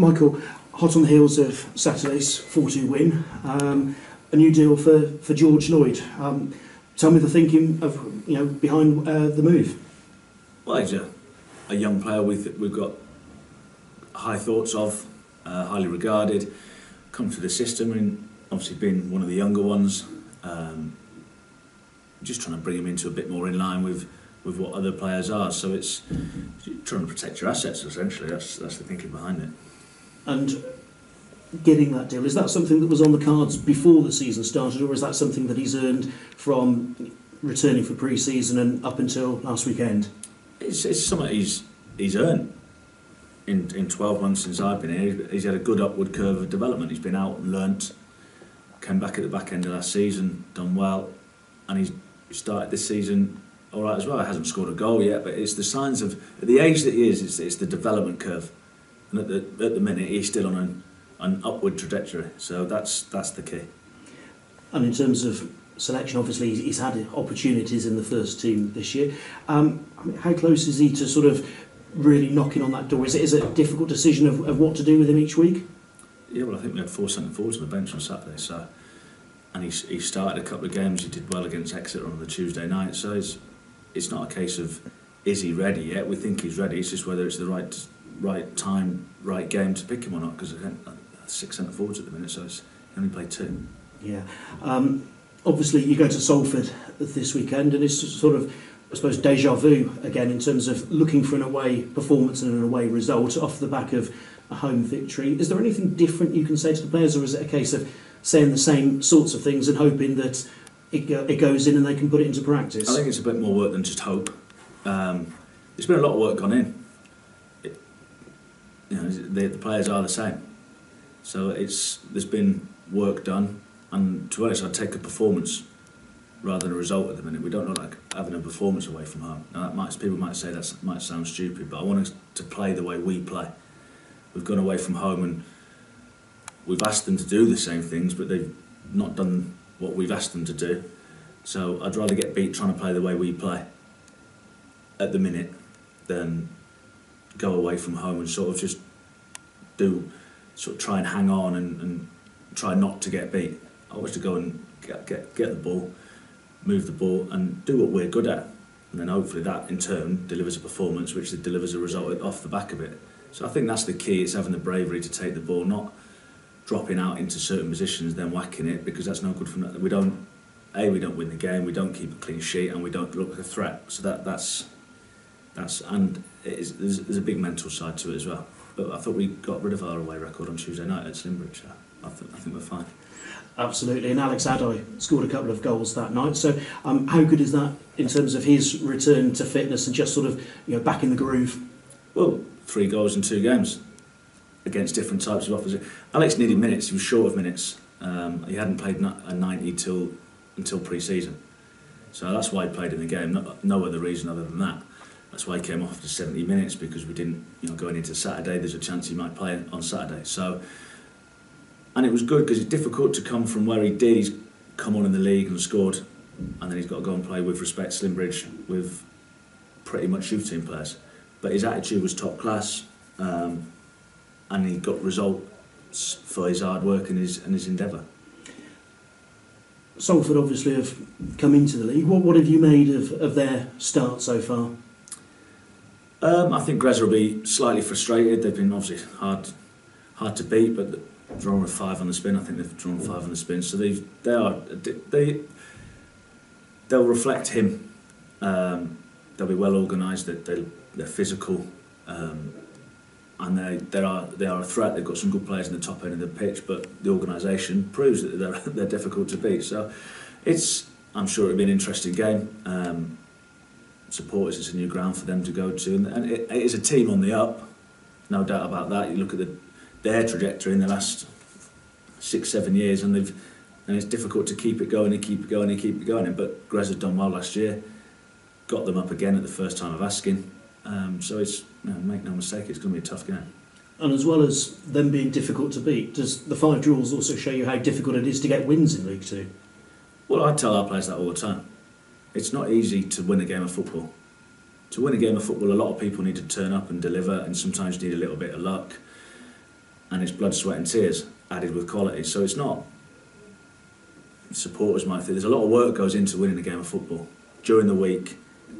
Michael, hot on the heels of Saturday's 4-2 win, um, a new deal for, for George Lloyd. Um, tell me the thinking of you know behind uh, the move. Well, he's a, a young player we've, we've got high thoughts of, uh, highly regarded, come through the system and obviously been one of the younger ones. Um, just trying to bring him into a bit more in line with, with what other players are. So it's trying to protect your assets essentially. That's, that's the thinking behind it. And getting that deal, is that something that was on the cards before the season started, or is that something that he's earned from returning for pre-season and up until last weekend? It's, it's something he's, he's earned. In, in 12 months since I've been here, he's had a good upward curve of development. He's been out and learnt, came back at the back end of last season, done well, and he's started this season all right as well. He hasn't scored a goal yet, but it's the signs of at the age that he is, it's, it's the development curve, and at the at the minute he's still on an, an upward trajectory. So that's that's the key. And in terms of selection, obviously he's had opportunities in the first team this year. Um, I mean, how close is he to sort of really knocking on that door? Is it, is it a difficult decision of, of what to do with him each week? Yeah, well, I think we had four centre forwards on the bench on Saturday, so and he he started a couple of games. He did well against Exeter on the Tuesday night, so it's it's not a case of is he ready yet. We think he's ready. It's just whether it's the right right time, right game to pick him or not. Because six centre forwards at the minute, so it's he only played two. Yeah. Um, obviously, you go to Salford this weekend, and it's sort of, I suppose, deja vu again in terms of looking for an away performance and an away result off the back of a home victory. Is there anything different you can say to the players, or is it a case of saying the same sorts of things and hoping that it, go, it goes in and they can put it into practice? I think it's a bit more work than just hope. Um, there's been a lot of work gone in. You know, the, the players are the same, so it's there's been work done. And to be honest, I'd take a performance rather than a result at the minute. We don't like having a performance away from home. Now, that might, people might say that might sound stupid, but I want us to play the way we play. We've gone away from home and we've asked them to do the same things, but they've not done what we've asked them to do. So I'd rather get beat trying to play the way we play at the minute than go away from home and sort of just do, sort of try and hang on and, and try not to get beat. I want to go and get, get, get the ball, move the ball and do what we're good at. And then hopefully that in turn delivers a performance which delivers a result off the back of it. So I think that's the key, it's having the bravery to take the ball, not dropping out into certain positions, then whacking it, because that's no good for nothing. We don't, A, we don't win the game, we don't keep a clean sheet, and we don't look like a threat. So that that's, that's and is, there's, there's a big mental side to it as well. But I thought we got rid of our away record on Tuesday night at Slimbridge. I, th- I think we're fine. Absolutely, and Alex Addai scored a couple of goals that night. So, um, how good is that in terms of his return to fitness and just sort of you know back in the groove? Well, three goals in two games against different types of opposition. Alex needed minutes. He was short of minutes. Um, he hadn't played a 90 till until pre-season, so that's why he played in the game. No, no other reason other than that. That's why he came off to 70 minutes because we didn't, you know, going into Saturday. There's a chance he might play on Saturday. So, and it was good because it's difficult to come from where he did. He's come on in the league and scored, and then he's got to go and play with respect Slimbridge with pretty much youth team players. But his attitude was top class. Um, and he got results for his hard work and his and his endeavour. Salford obviously have come into the league. What what have you made of, of their start so far? Um, I think Grezza will be slightly frustrated. They've been obviously hard hard to beat, but drawn with five on the spin. I think they've drawn five on the spin, so they they are they they'll reflect him. Um, they'll be well organised. They, they they're physical. Um, and they, they are they are a threat. They've got some good players in the top end of the pitch, but the organisation proves that they're they're difficult to beat. So it's I'm sure it'll be an interesting game. Um, supporters, it's a new ground for them to go to, and, and it, it is a team on the up, no doubt about that. You look at the their trajectory in the last six seven years, and they've and it's difficult to keep it going and keep it going and keep it going. But Grez done well last year, got them up again at the first time of asking. Um, so it's you know, make no mistake, it's going to be a tough game. And as well as them being difficult to beat, does the five draws also show you how difficult it is to get wins in League Two? Well, I tell our players that all the time. It's not easy to win a game of football. To win a game of football, a lot of people need to turn up and deliver, and sometimes need a little bit of luck. and it's blood, sweat, and tears added with quality. So it's not supporters might think there's a lot of work goes into winning a game of football during the week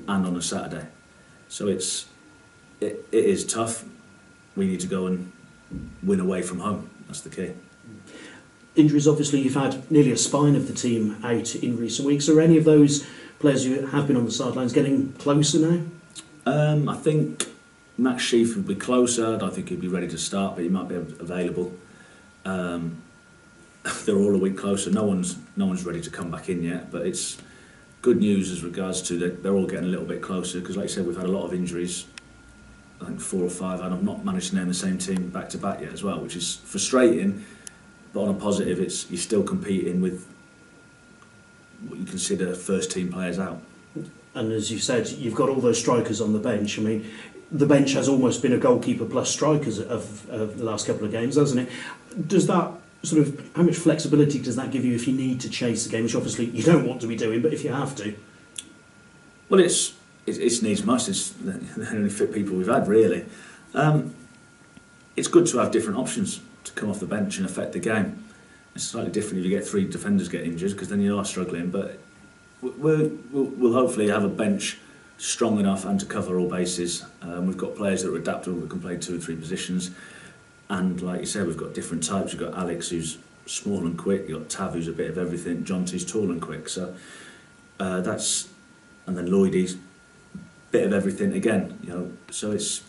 and on a Saturday. So it's it, it is tough. We need to go and win away from home. That's the key. Injuries, obviously, you've had nearly a spine of the team out in recent weeks. Are any of those players who have been on the sidelines getting closer now? Um, I think Max Sheaf would be closer. I think he'd be ready to start, but he might be available. Um, they're all a week closer. No one's no one's ready to come back in yet, but it's good news as regards to that they're all getting a little bit closer because, like I said, we've had a lot of injuries. I think four or five, and I've not managed to name the same team back to back yet as well, which is frustrating. But on a positive, it's you're still competing with what you consider first team players out. And as you said, you've got all those strikers on the bench. I mean, the bench has almost been a goalkeeper plus strikers of, of the last couple of games, hasn't it? Does that sort of how much flexibility does that give you if you need to chase the game, which obviously you don't want to be doing, but if you have to? Well, it's it's, it's needs must. It's the only fit people we've had really. Um, it's good to have different options to come off the bench and affect the game. It's slightly different if you get three defenders get injured because then you are struggling. But we'll, we'll, hopefully have a bench strong enough and to cover all bases. Um, we've got players that are adaptable that can play two or three positions. And like you said, we've got different types. You've got Alex, who's small and quick. You've got Tav, who's a bit of everything. Jonty's tall and quick. So uh, that's, and then Lloydie's bit of everything again. You know, so it's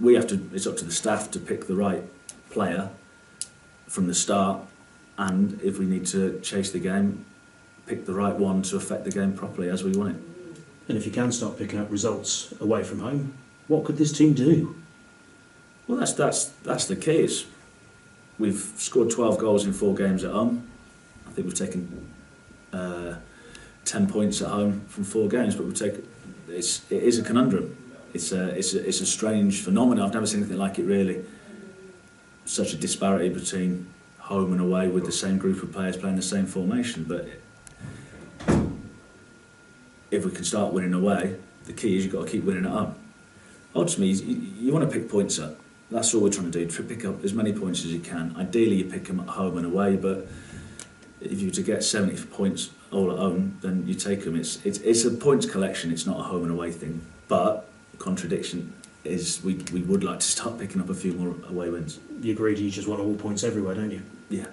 we have to. It's up to the staff to pick the right player from the start, and if we need to chase the game, pick the right one to affect the game properly as we want it. And if you can start picking up results away from home, what could this team do? Well, that's that's that's the case. We've scored 12 goals in four games at home. I think we've taken uh, 10 points at home from four games, but we take it's it is a conundrum. It's a it's a, it's a strange phenomenon. I've never seen anything like it really. Such a disparity between home and away with the same group of players playing the same formation, but if we can start winning away, the key is you've got to keep winning at home. Ultimately, you, want to pick points up that's all we're trying to do, to pick up as many points as you can. Ideally, you pick them at home and away, but if you were to get 70 points all at home, then you take them. It's, it's, it's a points collection, it's not a home and away thing. But contradiction is we, we would like to start picking up a few more away wins. You agreed you just want all points everywhere, don't you? Yeah.